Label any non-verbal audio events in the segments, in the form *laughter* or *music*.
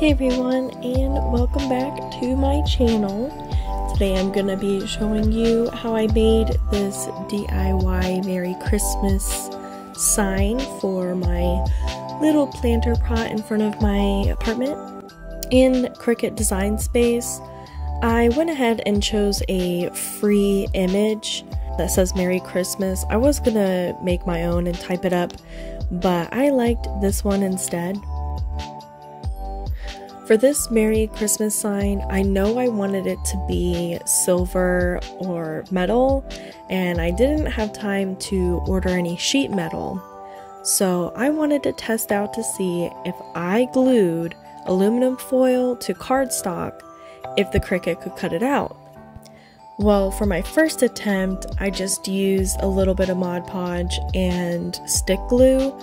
Hey everyone and welcome back to my channel. Today I'm going to be showing you how I made this DIY Merry Christmas sign for my little planter pot in front of my apartment. In Cricut Design Space, I went ahead and chose a free image that says Merry Christmas. I was gonna make my own and type it up, but I liked this one instead. For this Merry Christmas sign, I know I wanted it to be silver or metal, and I didn't have time to order any sheet metal. So I wanted to test out to see if I glued aluminum foil to cardstock if the Cricut could cut it out. Well, for my first attempt, I just used a little bit of Mod Podge and stick glue,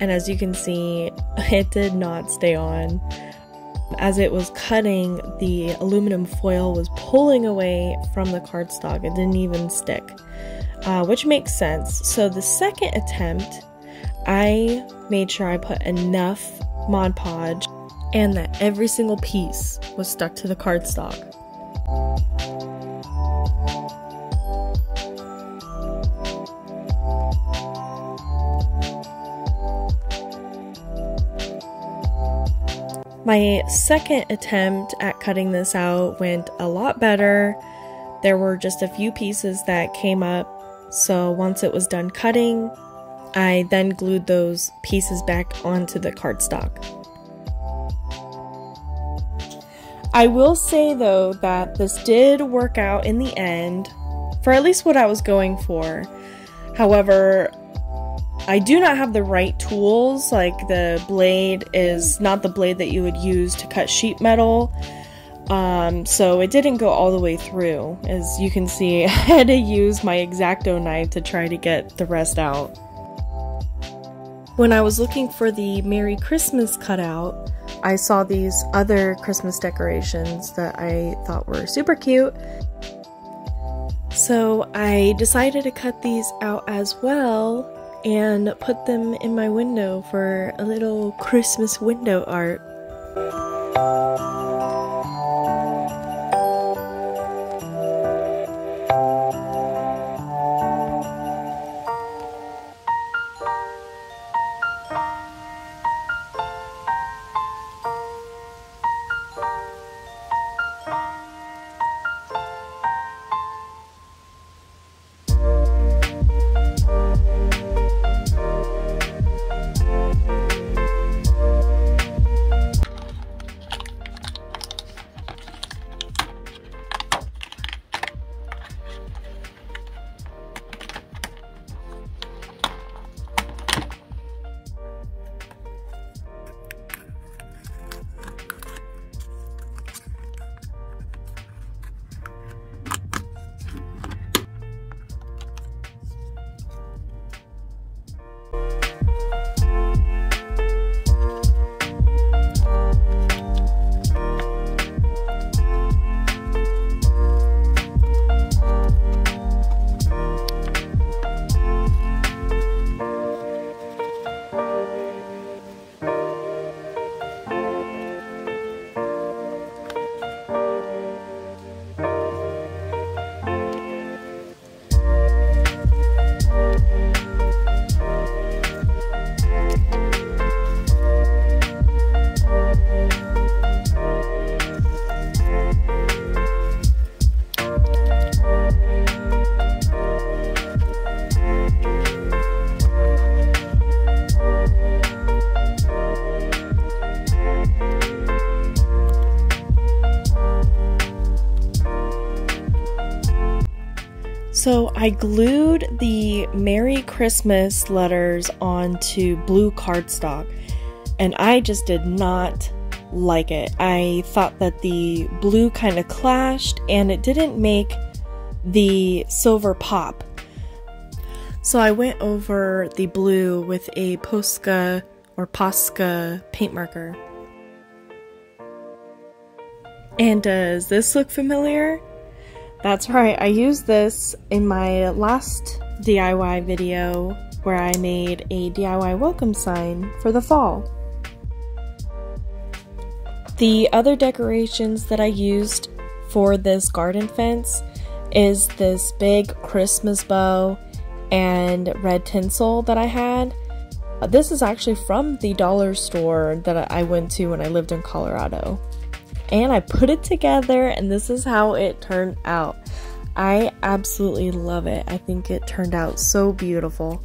and as you can see, *laughs* it did not stay on. As it was cutting, the aluminum foil was pulling away from the cardstock. It didn't even stick, uh, which makes sense. So the second attempt, I made sure I put enough Mod Podge and that every single piece was stuck to the cardstock. My second attempt at cutting this out went a lot better. There were just a few pieces that came up, so once it was done cutting, I then glued those pieces back onto the cardstock. I will say though that this did work out in the end, for at least what I was going for. However, I do not have the right tools, like the blade is not the blade that you would use to cut sheet metal. Um, so it didn't go all the way through. As you can see, *laughs* I had to use my X-Acto knife to try to get the rest out. When I was looking for the Merry Christmas cutout, I saw these other Christmas decorations that I thought were super cute. So I decided to cut these out as well and put them in my window for a little Christmas window art. I glued the Merry Christmas letters onto blue cardstock, and I just did not like it. I thought that the blue kind of clashed and it didn't make the silver pop. So I went over the blue with a Posca or Posca paint marker. And does this look familiar? That's right, I used this in my last DIY video where I made a DIY welcome sign for the fall. The other decorations that I used for this garden fence is this big Christmas bow and red tinsel that I had. Uh, this is actually from the dollar store that I went to when I lived in Colorado. And I put it together, and this is how it turned out. I absolutely love it. I think it turned out so beautiful.